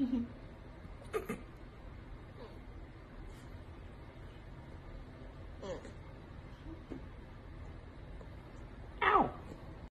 Mm-hmm.